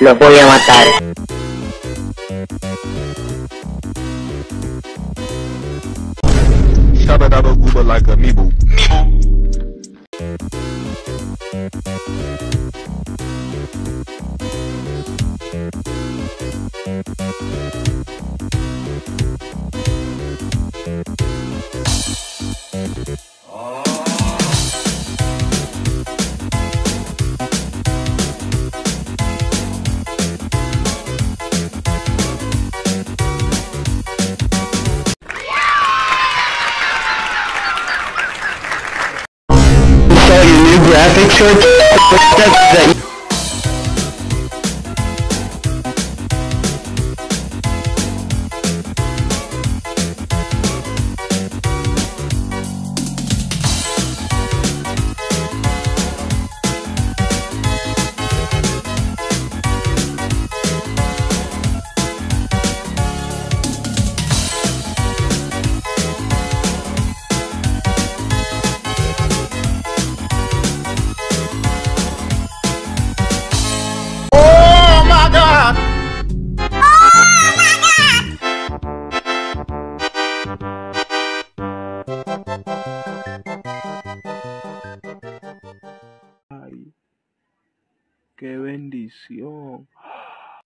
Los voy a matar. Shabba dabba gooba like a meeble. saw graphic shorts that, that qué bendición.